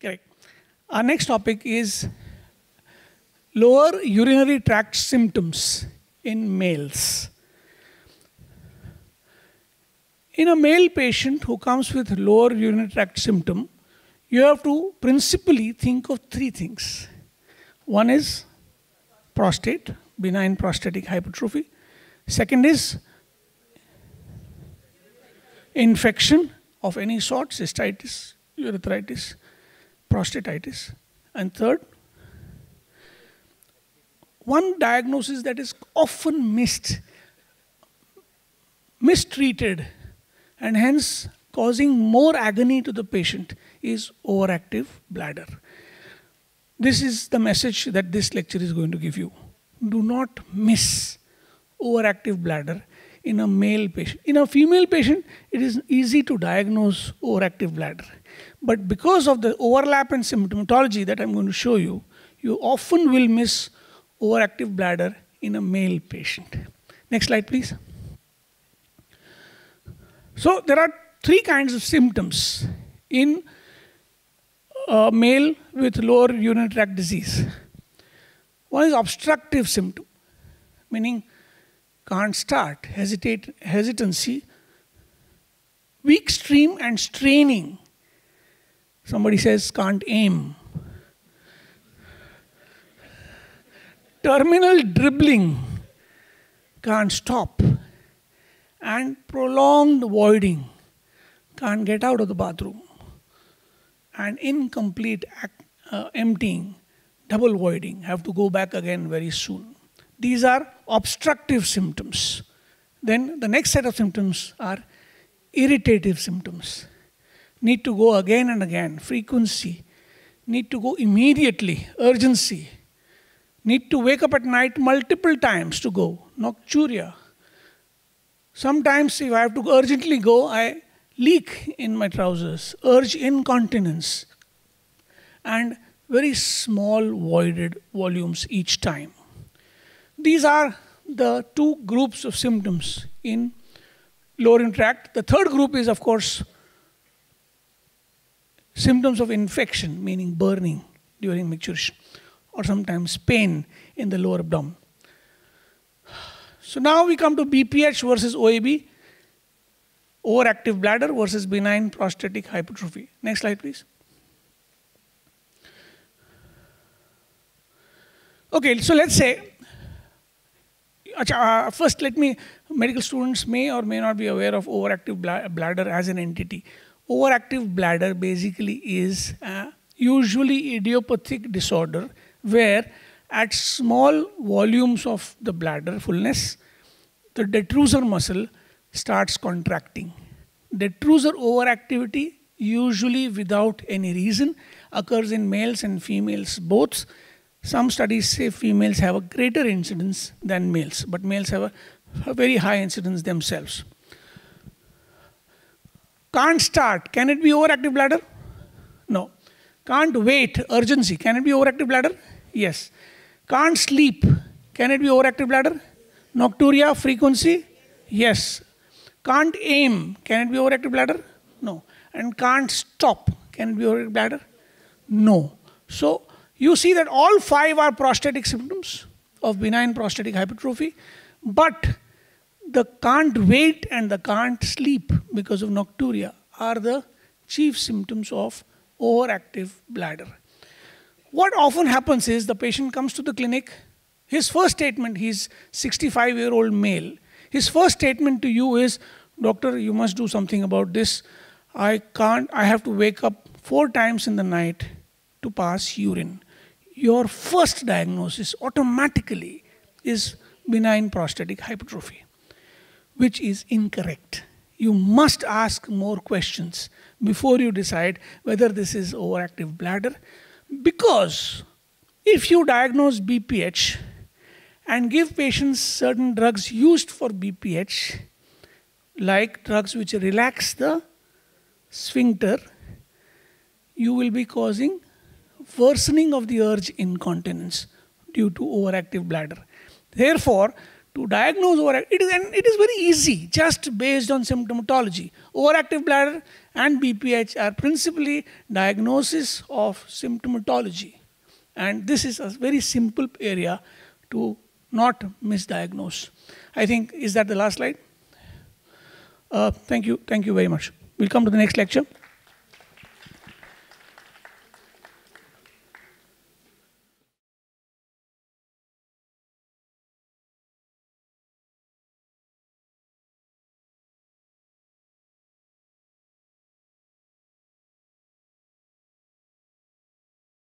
Correct. Our next topic is lower urinary tract symptoms in males. In a male patient who comes with lower urinary tract symptom, you have to principally think of three things. One is prostate, benign prostatic hypertrophy. Second is infection of any sort, cystitis, urethritis, prostatitis. And third, one diagnosis that is often missed, mistreated, and hence causing more agony to the patient is overactive bladder. This is the message that this lecture is going to give you. Do not miss overactive bladder in a male patient. In a female patient, it is easy to diagnose overactive bladder. But because of the overlap in symptomatology that I'm going to show you, you often will miss overactive bladder in a male patient. Next slide, please. So there are three kinds of symptoms in a male with lower urinary tract disease. One is obstructive symptom, meaning can't start, hesitate, hesitancy, weak stream and straining. Somebody says can't aim. Terminal dribbling, can't stop. And prolonged voiding, can't get out of the bathroom. And incomplete uh, emptying, double voiding, have to go back again very soon. These are obstructive symptoms. Then the next set of symptoms are irritative symptoms. Need to go again and again, frequency. Need to go immediately, urgency. Need to wake up at night multiple times to go, nocturia. Sometimes, if I have to urgently go, I leak in my trousers, urge incontinence, and very small voided volumes each time. These are the two groups of symptoms in lower tract. The third group is, of course, symptoms of infection, meaning burning during micturition, or sometimes pain in the lower abdomen. So now we come to BPH versus OAB, overactive bladder versus benign prostatic hypertrophy. Next slide, please. Okay, so let's say uh, first, let me, medical students may or may not be aware of overactive bladder as an entity. Overactive bladder basically is usually idiopathic disorder where at small volumes of the bladder fullness, the detrusor muscle starts contracting. Detrusor overactivity, usually without any reason, occurs in males and females both some studies say females have a greater incidence than males, but males have a, a very high incidence themselves. Can't start. Can it be overactive bladder? No. Can't wait. Urgency. Can it be overactive bladder? Yes. Can't sleep. Can it be overactive bladder? Nocturia, frequency? Yes. Can't aim. Can it be overactive bladder? No. And can't stop. Can it be overactive bladder? No. So you see that all five are prostatic symptoms of benign prostatic hypertrophy, but the can't wait and the can't sleep because of nocturia are the chief symptoms of overactive bladder. What often happens is the patient comes to the clinic, his first statement, he's 65 year old male, his first statement to you is, doctor, you must do something about this. I can't, I have to wake up four times in the night to pass urine your first diagnosis automatically is benign prostatic hypertrophy, which is incorrect. You must ask more questions before you decide whether this is overactive bladder. Because if you diagnose BPH and give patients certain drugs used for BPH, like drugs which relax the sphincter, you will be causing worsening of the urge incontinence due to overactive bladder. Therefore, to diagnose overactive, it is, and it is very easy, just based on symptomatology. Overactive bladder and BPH are principally diagnosis of symptomatology. And this is a very simple area to not misdiagnose. I think, is that the last slide? Uh, thank you, thank you very much. We'll come to the next lecture.